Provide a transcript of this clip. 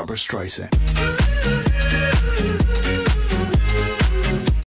Barbara Streisand.